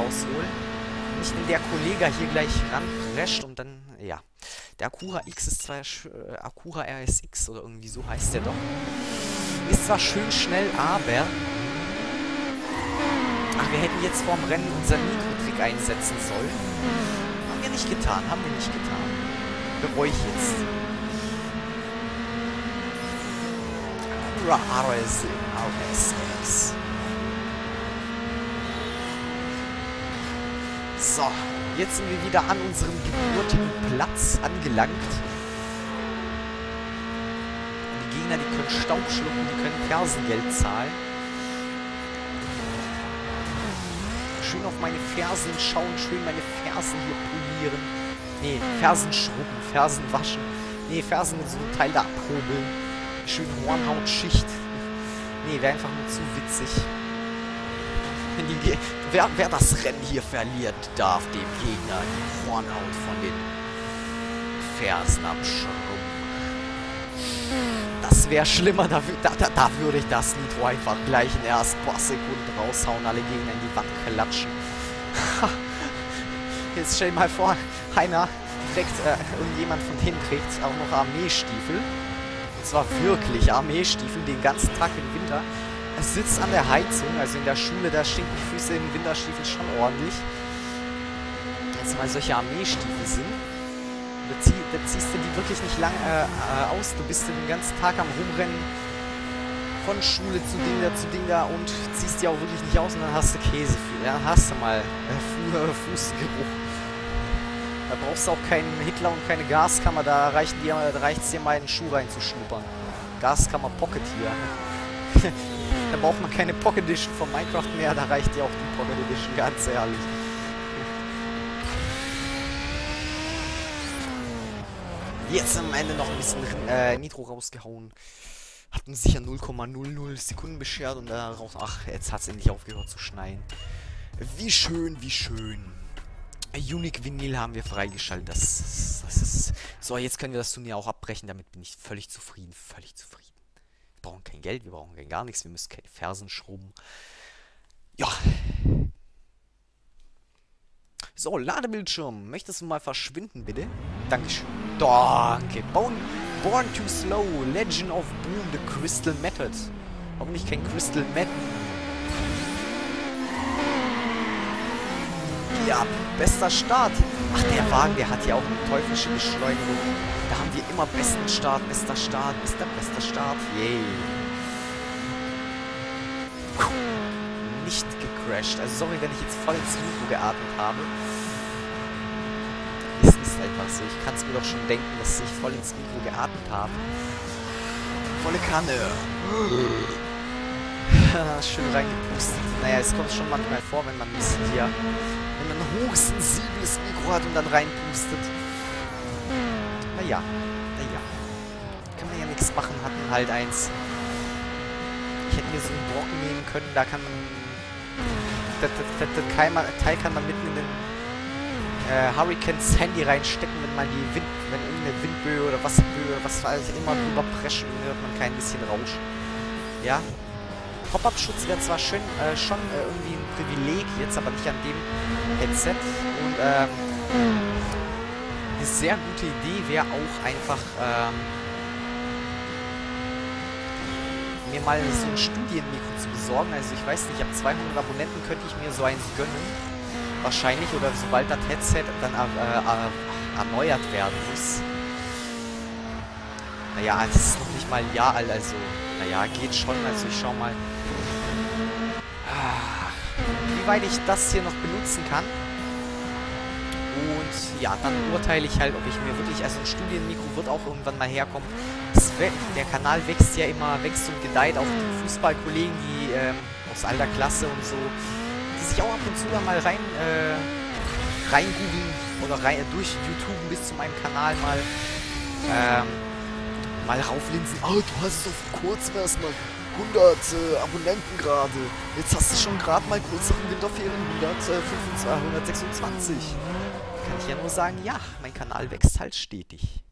rausholen. Nicht, wenn der Kollege hier gleich ranprescht und dann, ja. Der Akura X ist zwar, äh, Akura RSX oder irgendwie so heißt der doch. Ist zwar schön schnell, aber... Ach, wir hätten jetzt vorm Rennen unseren Mikro-Trick einsetzen sollen. Haben wir nicht getan, haben wir nicht getan. Bereue ich jetzt. Akura RSX. So, jetzt sind wir wieder an unserem Geburtenplatz angelangt. Und die Gegner, die können Staub schlucken, die können Fersengeld zahlen. Schön auf meine Fersen schauen, schön meine Fersen hier polieren. Nee, Fersen schrubben, Fersen waschen. Nee, Fersen mit so einem Teil da abhobeln. Schön Hornhautschicht. Nee, wäre einfach nur zu witzig. Die, wer, wer, das Rennen hier verliert, darf dem Gegner die Hornhaut von den Fersen abschrubben. Das wäre schlimmer, da, da, da, würde ich das Nitro einfach gleich in der ersten paar Sekunden raushauen, alle Gegner in die Wand klatschen. Jetzt stell dir mal vor, einer trägt, äh, irgendjemand von denen trägt auch noch Armeestiefel. Und zwar wirklich Armeestiefel, den ganzen Tag im Winter sitzt an der Heizung, also in der Schule, da stinken die Füße im Winterstiefel schon ordentlich. Jetzt mal solche Armeestiefel sind. Da, zieh, da, ziehst du die wirklich nicht lang äh, äh, aus. Du bist den ganzen Tag am Rumrennen von Schule zu Ding da zu Ding da und ziehst die auch wirklich nicht aus und dann hast du Käse. Ja, hast du mal äh, Fußgeruch. Da brauchst du auch keinen Hitler und keine Gaskammer, da reicht es dir mal in den Schuh reinzuschnuppern. Gaskammer Pocket hier. Da braucht man keine Pocket Edition von Minecraft mehr, da reicht ja auch die Pocket Edition, ganz ehrlich. Jetzt am Ende noch ein bisschen äh, Nitro rausgehauen. Hat uns sicher 0,00 Sekunden beschert und daraus... Ach, jetzt hat es endlich aufgehört zu schneien. Wie schön, wie schön. Unique Vinyl haben wir freigeschaltet. Das, das ist... So, jetzt können wir das Turnier auch abbrechen. Damit bin ich völlig zufrieden. Völlig zufrieden. Wir brauchen kein Geld, wir brauchen kein gar nichts, wir müssen keine Fersen schrubben. Ja. So, Ladebildschirm. Möchtest du mal verschwinden, bitte? Dankeschön. Danke. Born, Born Too Slow. Legend of Boom, The Crystal Method. Warum nicht kein Crystal Method? Ja, bester Start. Ach, der Wagen, der hat ja auch eine teuflische Beschleunigung. Da haben wir immer besten Start, bester Start, bester, bester Start. Yay. Nicht gecrashed. Also sorry, wenn ich jetzt voll ins Mikro geatmet habe. Es ist einfach so. Ich kann es mir doch schon denken, dass ich voll ins Mikro geatmet habe. Volle Kanne. Schön reingepustet. Naja, es kommt schon manchmal vor, wenn man ein bisschen hier, wenn man ein hochsensibles Mikro hat und dann reinpustet. Naja, naja. Kann man ja nichts machen, hatten halt eins. Ich hätte mir so einen Brocken nehmen können, da kann man... Das, das, das, Teil kann man mitten in den äh, Hurricanes Handy reinstecken, wenn man die Wind, wenn irgendeine Windböe oder Wasserböe oder was weiß ich immer drüber preschen, hört man kein bisschen Rausch. Ja. Pop-Up-Schutz wäre zwar schön, äh, schon äh, irgendwie ein Privileg, jetzt aber nicht an dem Headset. Und ähm, eine sehr gute Idee wäre auch einfach ähm, mir mal so ein Studienmikro zu besorgen. Also ich weiß nicht, ab 200 Abonnenten könnte ich mir so eins gönnen. Wahrscheinlich, oder sobald das Headset dann äh, äh, erneuert werden muss. Naja, es ist noch nicht mal ein Jahr alt, also naja, geht schon. Also ich schau mal, ah, wie weit ich das hier noch benutzen kann. Und ja, dann urteile ich halt, ob ich mir wirklich, also ein Studienmikro wird auch irgendwann mal herkommen. der Kanal wächst ja immer, wächst und gedeiht. Auch die Fußballkollegen, die ähm, aus alter Klasse und so, die sich auch ab und zu da mal rein, äh, reingoogeln oder rein, durch YouTube bis zu meinem Kanal mal, ähm, mal rauflinsen. Oh, du hast auf kurz erstmal 100 äh, Abonnenten gerade. Jetzt hast du schon gerade mal kurz nach den Winterferien 100, äh, 126 kann ich ja nur sagen, ja, mein Kanal wächst halt stetig.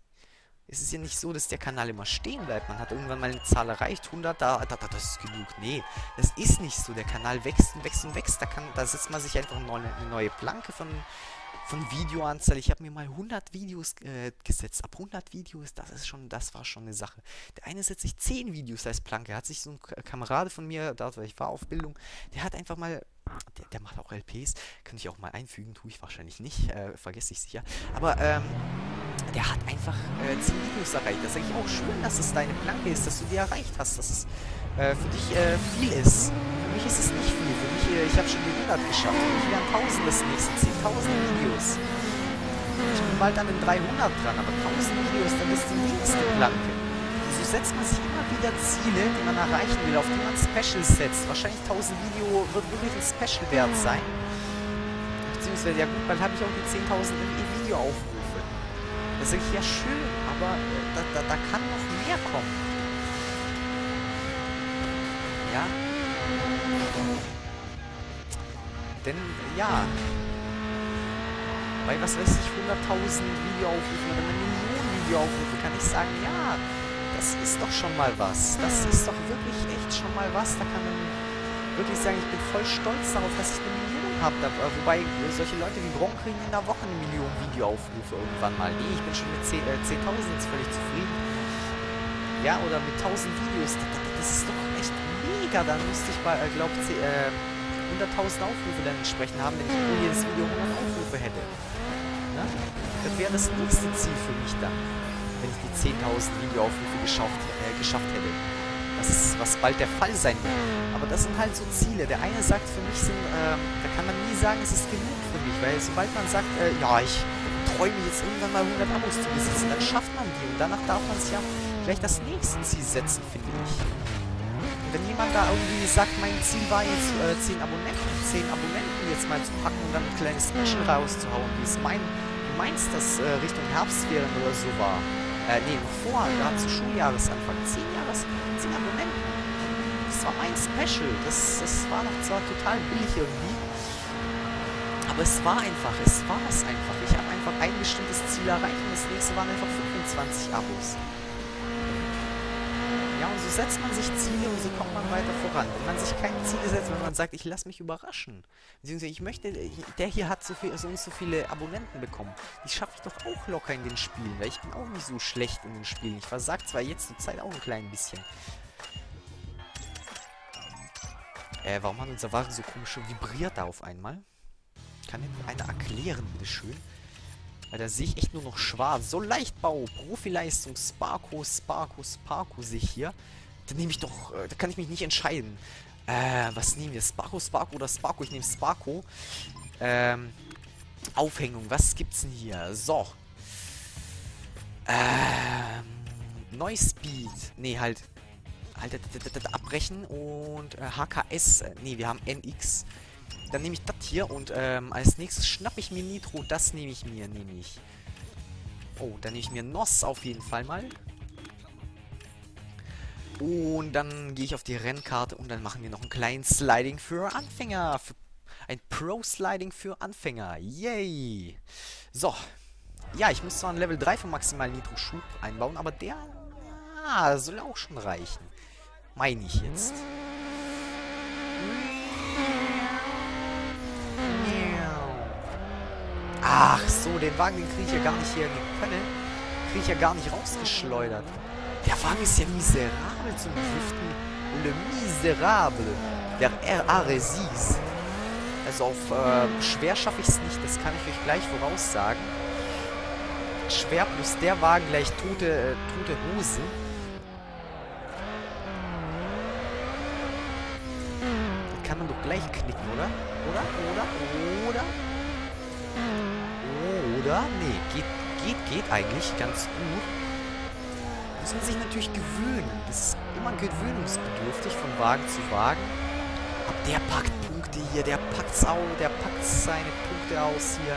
Es ist ja nicht so, dass der Kanal immer stehen bleibt. Man hat irgendwann mal eine Zahl erreicht, 100, da, da, das ist genug. Nee, das ist nicht so. Der Kanal wächst und wächst und wächst. Da, kann, da setzt man sich einfach eine neue Planke von, von Videoanzahl. Ich habe mir mal 100 Videos äh, gesetzt. Ab 100 Videos, das ist schon, das war schon eine Sache. Der eine setzt sich 10 Videos als Planke. Hat sich so ein Kamerade von mir, da ich war auf Bildung, der hat einfach mal der, der, macht auch LPs. Kann ich auch mal einfügen, tue ich wahrscheinlich nicht. Äh, vergesse ich sicher. Aber, ähm, der hat einfach äh, 10 Videos erreicht. Das ist eigentlich auch schön, dass es deine Planke ist, dass du die erreicht hast, dass es äh, für dich äh, viel ist. Mich ist es nicht viel. Für mich, ich habe schon die 100 geschafft. Für mich wären 1000 das nächste. 10.000 Videos. Ich bin bald an den 300 dran, aber 1000 Videos, dann ist die nächste Planke. So setzt man sich immer wieder Ziele, die man erreichen will, auf die man Specials setzt. Wahrscheinlich 1000 Video wird wirklich ein Special wert sein. Beziehungsweise, ja gut, bald habe ich auch die 10.000 Video aufrufen. Das ist ja schön, aber äh, da, da, da kann noch mehr kommen. Ja. Denn, ja. Bei was weiß ich, 100.000 Videoaufrufe oder eine Million Videoaufrufe kann ich sagen, ja, das ist doch schon mal was. Das ist doch wirklich echt schon mal was. Da kann man wirklich sagen, ich bin voll stolz darauf, dass ich eine Million habe. wobei solche Leute wie Gronk kriegen in der Woche eine Million Videoaufrufe irgendwann mal. Nee, ich bin schon mit 10.000 10 äh, jetzt völlig zufrieden. Ja, oder mit 1000 Videos. Das, das ist doch echt mega. Dann müsste ich bei, äh, glaube ich, äh, 100.000 Aufrufe dann entsprechend haben, wenn ich pro jedes Video 100 Aufrufe hätte. Na? Das wäre das nächste Ziel für mich dann, wenn ich die 10.000 Videoaufrufe geschafft, äh, geschafft hätte. Das ist, was bald der Fall sein wird. Aber das sind halt so Ziele. Der eine sagt für mich, sind, äh, da kann man nie sagen, es ist genug für mich. Weil sobald man sagt, äh, ja, ich träume jetzt irgendwann mal 100 Abos zu besitzen, dann schafft man die. Und danach darf man sich ja vielleicht das nächste Ziel setzen, finde ich. Jemand da irgendwie sagt, mein Ziel war jetzt äh, 10 Abonnenten, 10 Abonnenten jetzt mal zu packen und dann ein kleines Special rauszuhauen, wie es mein, du meinst, dass äh, Richtung Herbstferien oder so war. Äh, nee, bevor, gerade zu Schuljahresanfang. 10 Jahres, 10 Abonnenten. Das war mein Special. Das, das war noch zwar total billig irgendwie. Aber es war einfach, es war es einfach. Ich habe einfach ein bestimmtes Ziel erreicht und das nächste waren einfach 25 Abos. So setzt man sich Ziele und so kommt man weiter voran. Wenn man sich keine Ziele setzt, wenn man sagt, ich lasse mich überraschen. Beziehungsweise ich möchte, der hier hat so, viel, so und so viele Abonnenten bekommen. Die schaffe ich doch auch locker in den Spielen, weil ich bin auch nicht so schlecht in den Spielen. Ich versag zwar jetzt zur Zeit auch ein klein bisschen. Äh, warum hat unser Wagen so komisch vibriert da auf einmal? Kann mir einer erklären, bitteschön? Weil da sehe ich echt nur noch schwarz. So Leichtbau, Profileistung, Sparko, Sparko, Sparko sehe ich hier. Da nehme ich doch, äh, da kann ich mich nicht entscheiden. Äh, was nehmen wir? Sparko, Sparko oder Sparko? Ich nehme Sparko. Ähm, Aufhängung, was gibt's denn hier? So. Ähm, Neuspeed. Nee, halt halt abbrechen und HKS, äh, nee, wir haben NX. Dann nehme ich das hier und ähm, als nächstes schnappe ich mir Nitro, das nehme ich mir nämlich. Oh, dann nehme ich mir NOS auf jeden Fall mal. Und dann gehe ich auf die Rennkarte und dann machen wir noch einen kleinen Sliding für Anfänger. Für ein Pro-Sliding für Anfänger. Yay! So. Ja, ich muss zwar ein Level 3 von maximal Nitro-Schub einbauen, aber der ah, soll auch schon reichen meine ich jetzt? Ach so, den Wagen, den kriege ich ja gar nicht hier in die Pfanne. Kriege ich ja gar nicht rausgeschleudert. Der Wagen ist ja miserabel zum Driften. Le Miserable. Der R.A.Resis. Also auf äh, schwer schaffe ich es nicht, das kann ich euch gleich voraussagen. Schwer plus der Wagen gleich tote, äh, tote Hose. kann man doch gleich knicken, oder? Oder? Oder? Oder? Oder? Nee, geht, geht, geht eigentlich ganz gut. Muss man sich natürlich gewöhnen. Das ist immer gewöhnungsbedürftig von Wagen zu Wagen. Aber der packt Punkte hier, der packt's auch, der packt seine Punkte aus hier.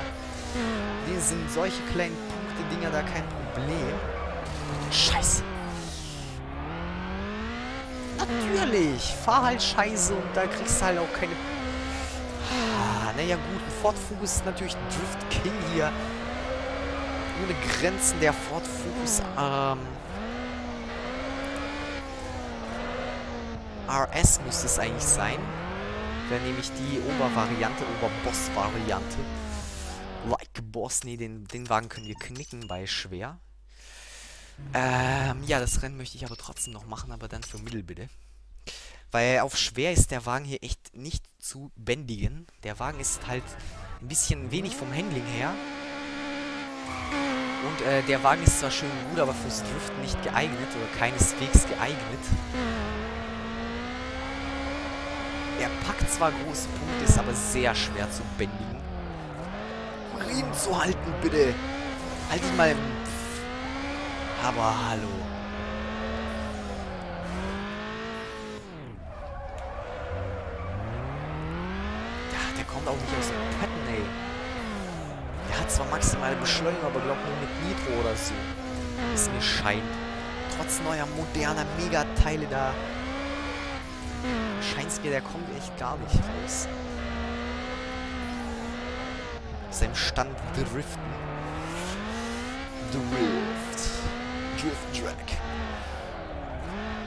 Die sind solche kleinen Punkte-Dinger da kein Problem. Scheiße. Natürlich. Fahr halt scheiße und da kriegst du halt auch keine... Ah, naja gut, ein Ford ist natürlich Drift King hier. Ohne Grenzen der Ford Focus ähm, RS müsste es eigentlich sein. Wäre nämlich die Obervariante, Oberboss-Variante. Like Boss, nee, den, den Wagen können wir knicken bei schwer. Ähm, ja, das Rennen möchte ich aber trotzdem noch machen, aber dann für Mittel bitte. Weil auf schwer ist der Wagen hier echt nicht zu bändigen. Der Wagen ist halt ein bisschen wenig vom Handling her. Und äh, der Wagen ist zwar schön gut, aber fürs Driften nicht geeignet oder keineswegs geeignet. Er packt zwar große Punkte, ist aber sehr schwer zu bändigen. Riemen zu halten, bitte. Halt dich mal im... Aber hallo. Ja, der kommt auch nicht aus dem Patten, ey. Zwar maximale Beschleunigung, aber glaubt nur mit Nitro oder so. Ist mir scheint. Trotz neuer, moderner Megateile da scheint's mir, der kommt echt gar nicht raus. Aus seinem Stand driften. Drift. Drift Drag.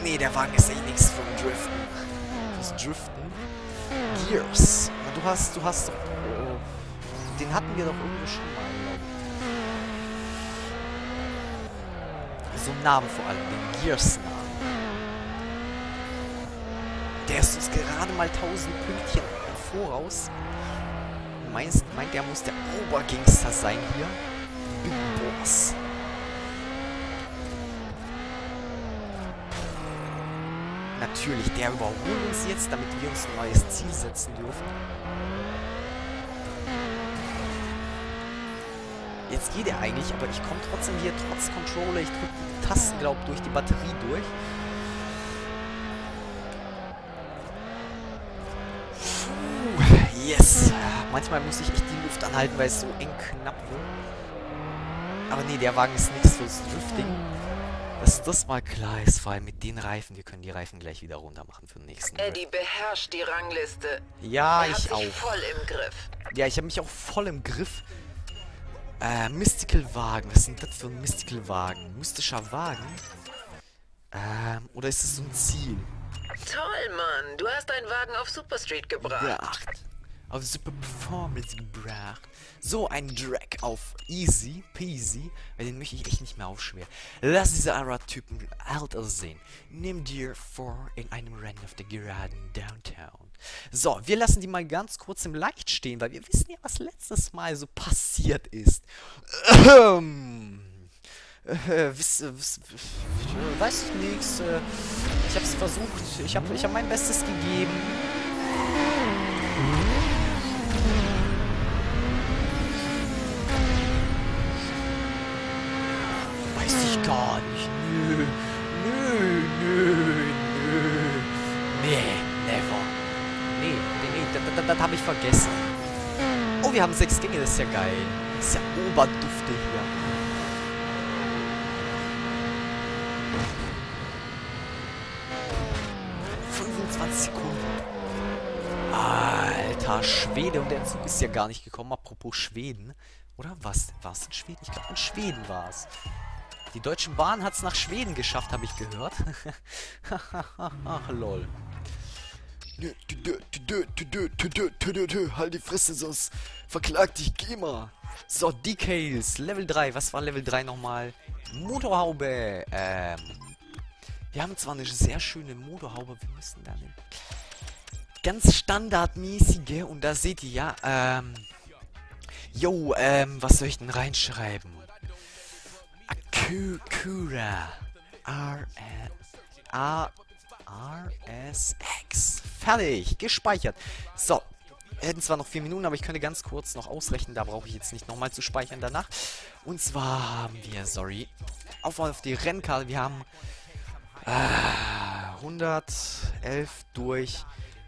Nee, der Wagen ist echt nichts vom Driften. Fürs Driften. Gears. Du hast, du hast doch... Den hatten wir doch irgendwo schon mal, glaube ich. So einen Namen vor allem, den Gears-Namen. Der ist uns gerade mal 1000 Pünktchen voraus. Meinst, meint, der muss der Obergangster sein hier? Big Boss. Natürlich, der überholt uns jetzt, damit wir uns ein neues Ziel setzen dürfen. Jetzt geht er eigentlich, aber ich komme trotzdem hier trotz Controller. Ich drücke die Tasten, glaube durch die Batterie durch. Yes! Manchmal muss ich echt die Luft anhalten, weil es so eng knapp wird. Aber nee, der Wagen ist nichts fürs Drifting. Dass das mal klar ist, vor allem mit den Reifen. Wir können die Reifen gleich wieder runter machen für den nächsten. Eddie beherrscht die Rangliste. Ja, er ich auch. voll im Griff. Ja, ich habe mich auch voll im Griff. Äh, Mystical Wagen. Was denn das für ein Mystical Wagen? Mystischer Wagen? Ähm, oder ist es so ein Ziel? Toll, Mann. Du hast deinen Wagen auf Superstreet gebracht. gebracht. Auf Super Performance gebracht. So ein Drag auf Easy Peasy. Weil den möchte ich echt nicht mehr auf schwer. Lass diese Ara-Typen älter sehen. Nimm dir vor in einem Rennen auf der geraden Downtown. So, wir lassen die mal ganz kurz im Leicht stehen, weil wir wissen ja, was letztes Mal so passiert ist. Ähm, äh, wiss, wiss, weiß ich nichts. Äh, ich habe es versucht. Ich habe ich hab mein Bestes gegeben. Vergessen. Oh, wir haben sechs Gänge, das ist ja geil. Das ist ja oberdufte hier. Sekunden. Alter, Schwede. Und der Zug ist ja gar nicht gekommen. Apropos Schweden. Oder was? War es in Schweden? Ich glaube, in Schweden war es. Die Deutsche Bahn hat es nach Schweden geschafft, habe ich gehört. Lol. Halt die Fresse, sonst verklagt dich GEMA. So, Decals, Level 3. Was war Level 3 nochmal? Motorhaube. Ähm. Wir haben zwar eine sehr schöne Motorhaube, wir müssen da eine ganz standardmäßige, und da seht ihr ja, ähm. Jo, ähm, was soll ich denn reinschreiben? Akura. R. A. RSX. Fertig. Gespeichert. So. Wir hätten zwar noch vier Minuten, aber ich könnte ganz kurz noch ausrechnen. Da brauche ich jetzt nicht nochmal zu speichern danach. Und zwar haben wir, sorry, auf, auf die Rennkarte. Wir haben äh, 111 durch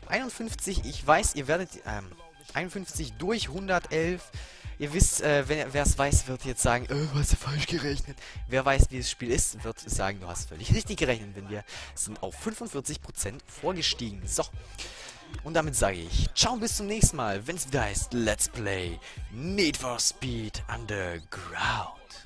51. Ich weiß, ihr werdet... Ähm, 51 durch 111. Ihr wisst, äh, wer es weiß, wird jetzt sagen, äh, du hast falsch gerechnet. Wer weiß, wie das Spiel ist, wird sagen, du hast völlig richtig gerechnet, denn wir sind auf 45% vorgestiegen. So. Und damit sage ich, ciao, bis zum nächsten Mal, wenn es wieder heißt, Let's Play Need for Speed Underground.